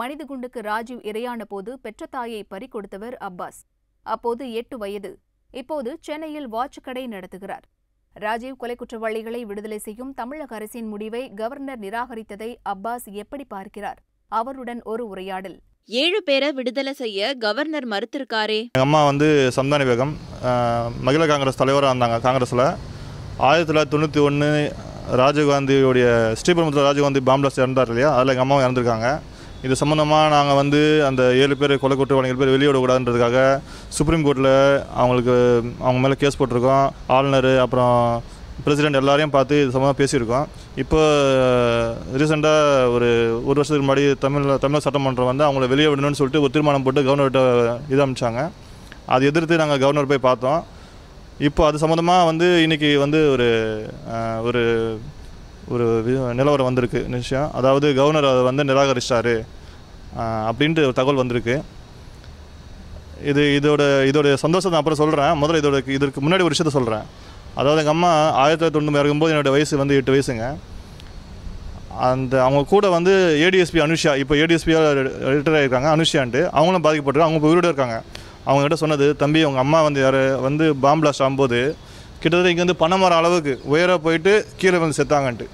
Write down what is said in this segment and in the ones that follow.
மனித குண்டுக்கு ராஜீவ் இரையான போது பெற்ற தாயை பறிகொடுத்தவர் அப்பாஸ். அப்போது எட்டு வயது. இப்போது சென்னையில் வாட்ச் கடை நடத்துகிறார். ராஜீவ் கொலை குற்றவாளிகளை விடுதலை செய்யும் தமிழக அரசின் முடிவை கவர்னர் நிராகரித்ததை அப்பாஸ் எப்படி பார்க்கிறார்? அவருடன் ஒரு உரையாடல். ஏழு பேரை விடுதலை செய்ய கவர்னர் மறுத்திருக்காரே. எங்கள் அம்மா வந்து சம்தானி பேகம். மகிழா காங்கிரஸ் தலைவராக இருந்தாங்க காங்கிரஸில். ஆயிரத்தி தொள்ளாயிரத்தி தொண்ணூற்றி ஒன்று ராஜீவ்காந்தியோடைய ஸ்ரீபெரும்புத்தூர் ராஜீவ்காந்தி பாம்பிளாஸ்ட் இறந்தார் இல்லையா? அதில் எங்கள் அம்மாவும் இறந்துருக்காங்க. இது சம்மந்தமாக நாங்கள் வந்து அந்த ஏழு பேர் கொலை குற்றவாளிகள் பேர் வெளியே விடக்கூடாதுன்றதுக்காக சுப்ரீம் கோர்ட்டில் அவங்களுக்கு அவங்க மேலே கேஸ் போட்டிருக்கோம். ஆளுநர் அப்புறம் பிரசிடெண்ட் எல்லாரையும் பார்த்து இது சம்மந்தமாக பேசியிருக்கோம். இப்போ ரீசெண்டாக ஒரு ஒரு வருஷத்துக்கு முன்னாடி தமிழ் தமிழக சட்டமன்றம் வந்து அவங்கள வெளியே விடணும்னு சொல்லிட்டு ஒரு தீர்மானம் போட்டு கவர்னர்கிட்ட இது அமைச்சாங்க. அது எதிர்த்து நாங்கள் கவர்னர் போய் பார்த்தோம். இப்போ அது சம்மந்தமாக வந்து இன்றைக்கி வந்து ஒரு ஒரு ஒரு நிலவரம் வந்திருக்கு நிச்சயம். அதாவது கவர்னர் அதை வந்து நிராகரிச்சார். அப்படின்ட்டு ஒரு தகவல் வந்திருக்கு. இது இதோட இதோட சந்தோஷத்தை அப்புறம் சொல்கிறேன் முதல்ல இதோட இதற்கு முன்னாடி ஒரு விஷயத்த சொல்கிறேன் அதாவது எங்கள் அம்மா ஆயிரத்தி தொள்ளாயிரத்தி தொண்ணூறு இருக்கும்போது என்னோடய வயசு வந்து எட்டு வயசுங்க. அந்த அவங்க கூட வந்து ஏடிஎஸ்பி அனுஷா இப்போ ஏடிஎஸ்பியாக ரிட்டையர் ஆகிருக்காங்க அனுஷியான்ட்டு. அவங்களும் பாதிக்கப்பட்டிருக்காங்க அவங்க இப்போ உயிரோடு இருக்காங்க. அவங்ககிட்ட சொன்னது தம்பி அவங்க அம்மா வந்து யார் வந்து பாம்பிளாஸ்ட் ஆகும்போது கிட்டத்தட்ட இங்கேருந்து பனைமரம் அளவுக்கு உயர போயிட்டு கீழே வந்து செத்தாங்கன்ட்டு.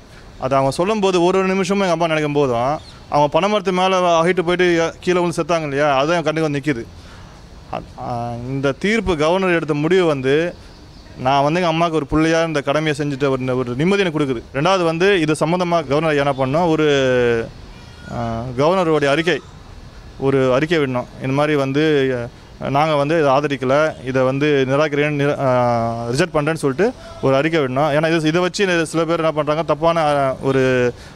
அது அவங்க சொல்லும்போது ஒரு ஒரு நிமிஷமும் எங்கள் அம்மா நினைக்கும் போதும் அவங்க பனைமரத்து மேலே ஹைட்டு போயிட்டு கீழே வந்து செத்தாங்க இல்லையா? அதுதான் என் கண்ணுக்கு வந்து நிற்கிது இந்த தீர்ப்பு கவர்னர் எடுத்த முடிவு வந்து நான் வந்து எங்கள் அம்மாவுக்கு ஒரு பிள்ளையாக இந்த கடமையை செஞ்சுட்டு ஒரு ஒரு நிம்மதி எனக்கு கொடுக்குது. ரெண்டாவது வந்து இது சம்மந்தமாக கவர்னர் என்ன பண்ணோம் ஒரு கவர்னருடைய அறிக்கை ஒரு அறிக்கை விடணும். இந்த மாதிரி வந்து நாங்கள் வந்து இதை ஆதரிக்கலை. இதை வந்து நிராகரின்னு ரிஜெக்ட் பண்ணுறேன்னு சொல்லிட்டு ஒரு அறிக்கை விடணும். ஏன்னா இது இதை வச்சு சில பேர் என்ன பண்ணுறாங்க தப்பான ஒரு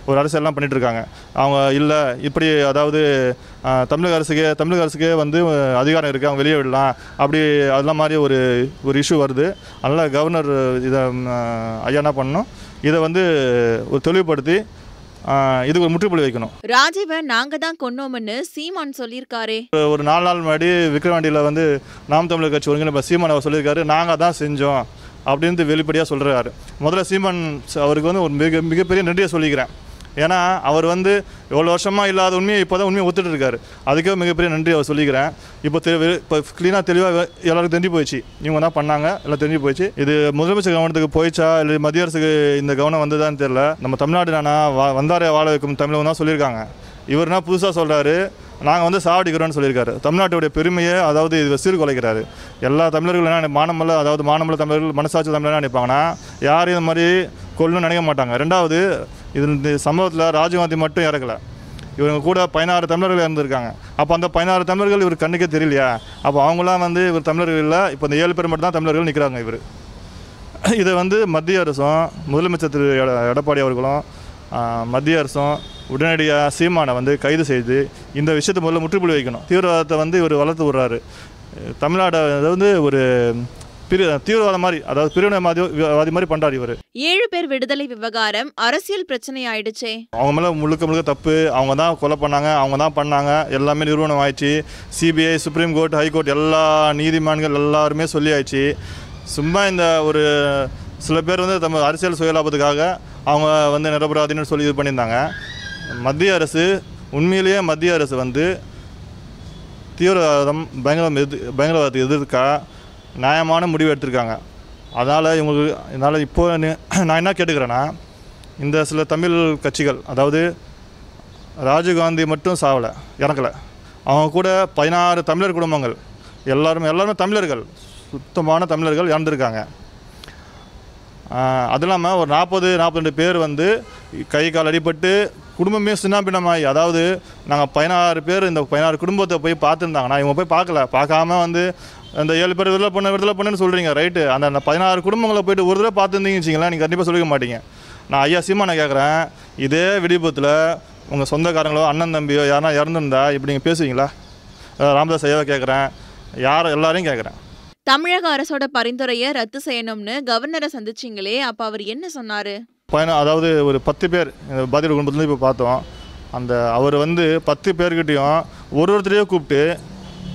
ஒரு அரசியல்லாம் பண்ணிகிட்ருக்காங்க இருக்காங்க. அவங்க இல்லை இப்படி அதாவது தமிழக அரசுக்கே தமிழக அரசுக்கே வந்து அதிகாரம் இருக்குது அவங்க வெளியே விடலாம். அப்படி அதெல்லாம் மாதிரி ஒரு ஒரு இஷ்யூ வருது. அதனால் கவர்னர் இதை ஐயா என்ன பண்ணணும் இதை வந்து ஒரு தெளிவுபடுத்தி இதுக்கு ஒரு முற்றுப்புள்ளி வைக்கணும். ராஜீவை நாங்க தான் கொன்னோம்னு சீமான் சொல்லியிருக்காரே. ஒரு நாலு நாள் முன்னாடி விக்ரவாண்டியில் வந்து நாம் தமிழர் கட்சி ஒருங்கிணைப்பு சீமான் அவர் சொல்லியிருக்காரு நாங்கள் தான் செஞ்சோம் அப்படின்ட்டு வெளிப்படையாக சொல்கிறாரு முதல்ல சீமான் அவருக்கு வந்து ஒரு மிக மிகப்பெரிய நன்றியை சொல்லிக்கிறேன். ஏன்னா அவர் வந்து எவ்வளோ வருஷமாக இல்லாத உண்மையை இப்போ தான் உண்மையை ஒத்துட்டு இருக்காரு அதுக்கே மிகப்பெரிய நன்றி அவர் சொல்லிக்கிறேன். இப்போ தெ இப்போ க்ளீனாக தெளிவாக எல்லாருக்கும் தெரிஞ்சு போயிடுச்சு. இவங்க தான் பண்ணாங்க? எல்லாம் தெரிஞ்சு போயிடுச்சு. இது முதலமைச்சர் கவனத்துக்கு போயிச்சா இல்லை மத்திய அரசுக்கு இந்த கவனம் வந்ததான்னு தெரில நம்ம தமிழ்நாடு நானா வந்தாரே வாழ வைக்கும் தமிழகம் தான் சொல்லியிருக்காங்க. இவர்னா புதுசாக சொல்கிறாரு நாங்கள் வந்து சாவடிக்கிறோம்னு சொல்லியிருக்காரு. தமிழ்நாட்டுடைய பெருமையை அதாவது இது சீர்குலைக்கிறாரு எல்லா தமிழர்களும் என்ன மானமல்ல அதாவது மானமல்ல தமிழர்கள் மனசாட்சி தமிழர் என்ன நினைப்பாங்கன்னா யாரும் இந்த மாதிரி கொள்ளணும்னு நினைக்க மாட்டாங்க. ரெண்டாவது இது இந்த சம்பவத்தில் ராஜீவ்காந்தி மட்டும் இறக்கல இவங்க கூட பதினாறு தமிழர்கள் இருந்திருக்காங்க அப்போ அந்த பதினாறு தமிழர்கள் இவர் கண்ணுக்கே தெரியலையா? அப்போ அவங்களாம் வந்து இவர் தமிழர்கள் இல்லை இப்போ இந்த ஏழு பேர் மட்டும் தான் தமிழர்கள் நிற்கிறாங்க இவர். இதை வந்து மத்திய அரசும் முதலமைச்சர் திரு எடப்பாடி அவர்களும் மத்திய அரசும் உடனடியாக சீமானை வந்து கைது செய்து இந்த விஷயத்தை முதல்ல முற்றுப்புள்ளி வைக்கணும். தீவிரவாதத்தை வந்து இவர் வளர்த்து விடுறாரு. தமிழ்நாடு வந்து ஒரு பிரி தீவிரவாதம் மாதிரி அதாவது பிரிவினைவாதி மாதிரி பண்ணுறாரு இவர். ஏழு பேர் விடுதலை விவகாரம் அரசியல் பிரச்சனை ஆயிடுச்சே அவங்க மேலே முழுக்க முழுக்க தப்பு. அவங்க தான் கொலை பண்ணாங்க அவங்க தான் பண்ணாங்க. எல்லாமே நிறுவனம் ஆயிடுச்சு. சிபிஐ சுப்ரீம் கோர்ட் ஹைகோர்ட் எல்லா நீதிமன்றங்கள் எல்லாருமே சொல்லி ஆயிடுச்சு சும்மா இந்த ஒரு சில பேர் வந்து தம்ம அரசியல் சுயலாபத்துக்காக அவங்க வந்து நிரபராதின்னு சொல்லி இது பண்ணியிருந்தாங்க. மத்திய அரசு உண்மையிலேயே மத்திய அரசு வந்து தீவிரவாதம் பயங்கரம் எது பயங்கரவாதத்தை எதிர்க்கா? நியாயமான முடிவு எடுத்திருக்காங்க. அதனால் இவங்களுக்கு இதனால் இப்போது நான் என்ன கேட்டுக்கிறேன்னா இந்த சில தமிழ் கட்சிகள் அதாவது ராஜீவ்காந்தி மட்டும் சாவலை இறக்கலை. அவங்க கூட பதினாறு தமிழர் குடும்பங்கள் எல்லாருமே எல்லாருமே தமிழர்கள் சுத்தமான தமிழர்கள் இறந்துருக்காங்க. அது இல்லாமல் ஒரு நாற்பது நாற்பது பேர் வந்து கை கால் அடிபட்டு குடும்பமே சின்னாபின்னமாகி அதாவது நாங்கள் பதினாறு பேர் இந்த பதினாறு குடும்பத்தை போய் பார்த்துருந்தாங்கன்னா இவங்க போய் பார்க்கல. பார்க்காம வந்து அந்த ஏழு பேர் விடுதலை பண்ண விடுதலை பண்ணுன்னு சொல்கிறீங்க ரைட்டு அந்த அந்த பதினாறு குடும்பங்களை போயிட்டு ஒரு தடவை பார்த்துருந்தீங்கன்னு வச்சிங்களேன் நீங்கள் கண்டிப்பாக சொல்லிக்க மாட்டீங்க. நான் ஐயா சீமா நான் கேட்குறேன் இதே விடிபத்தில் உங்கள் சொந்தக்காரங்களோ அண்ணன் தம்பியோ யாருனா இறந்துருந்தா இப்படி நீங்கள் பேசுவீங்களா? ராமதாஸ் ஐயாவை கேட்குறேன் யார் எல்லாரையும் கேட்குறேன் தமிழக அரசோட பரிந்துரையை ரத்து செய்யணும்னு கவர்னரை சந்திச்சிங்களே அப்ப அவர் என்ன சொன்னாரு? பயணம் அதாவது ஒரு பத்து பேர் பாதிப்பு குடும்பத்துலேருந்து இப்போ பார்த்தோம். அந்த அவர் வந்து பத்து பேர்கிட்டையும் ஒரு ஒருத்தரையும் கூப்பிட்டு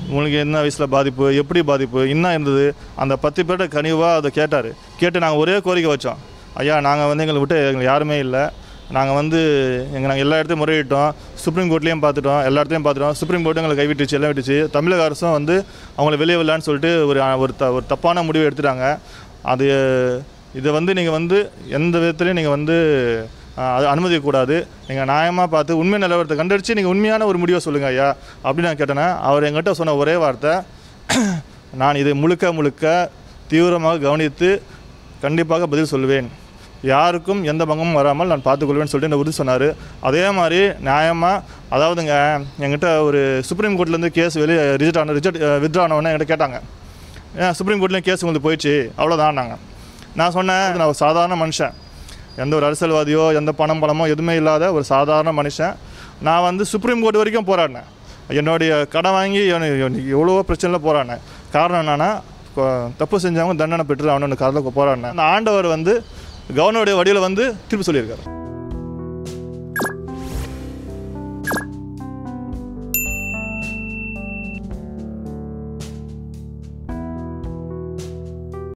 உங்களுக்கு என்ன வயசில் பாதிப்பு எப்படி பாதிப்பு என்ன இருந்தது? அந்த பத்து பேர்கிட்ட கனிவாக அதை கேட்டார். கேட்டு நாங்கள் ஒரே கோரிக்கை வச்சோம். ஐயா நாங்கள் வந்து எங்களை விட்டு எங்களுக்கு யாருமே இல்லை. நாங்கள் வந்து எங்கள் நாங்கள் எல்லா இடத்தையும் முறையிட்டோம். சுப்ரீம் கோர்ட்லேயும் பார்த்துட்டோம் எல்லா இடத்தையும் பார்த்துட்டோம் சுப்ரீம் கோர்ட்டு எங்களை கைவிட்டுச்சு எல்லாம் விட்டுச்சு. தமிழக அரசும் வந்து அவங்கள வெளியே விடலான்னு சொல்லிட்டு ஒரு ஒரு த ஒரு தப்பான முடிவு எடுத்துட்டாங்க. அது இதை வந்து நீங்கள் வந்து எந்த விதத்துலையும் நீங்கள் வந்து அது அனுமதிக்கக்கூடாது. நீங்கள் நியாயமாக பார்த்து உண்மை நிலவரத்தை கண்டடிச்சு நீங்கள் உண்மையான ஒரு முடிவை சொல்லுங்கள் ஐயா அப்படின்னு நான் கேட்டேன்னா அவர் எங்கிட்ட சொன்ன ஒரே வார்த்தை நான் இதை முழுக்க முழுக்க தீவிரமாக கவனித்து கண்டிப்பாக பதில் சொல்வேன் யாருக்கும் எந்த பங்கமும் வராமல் நான் பார்த்துக்கொள்வேன்னு சொல்லிட்டு என்ன உறுதி சொன்னார். அதே மாதிரி நியாயமாக அதாவதுங்க என்கிட்ட ஒரு சுப்ரீம் கோர்ட்லேருந்து கேஸ் வெளியே ரிஜெக்ட் ஆன ரிஜெக்ட் வித்ரா ஆனவொடனே என்கிட்ட கேட்டாங்க. ஏன் சுப்ரீம் கோர்ட்லேயும் கேஸ் உங்களுக்கு போயிடுச்சு அவ்வளோதான் நாங்கள் நான் சொன்னேன் நான் ஒரு சாதாரண மனுஷன். எந்த ஒரு அரசியல்வாதியோ எந்த பணம் பணமோ எதுவுமே இல்லாத ஒரு சாதாரண மனுஷன். நான் வந்து சுப்ரீம் கோர்ட் வரைக்கும் போராடினேன். என்னுடைய கடன் வாங்கி எவ்வளவோ பிரச்சனையில் போராடினேன். காரணம் என்னென்னா தப்பு செஞ்சவங்க தண்டனை பெற்று அவனு காரணம் போராடினேன். அந்த ஆண்டவர் வந்து கவர்னருடைய வடிவில் வந்து திருப்பி சொல்லியிருக்காரு.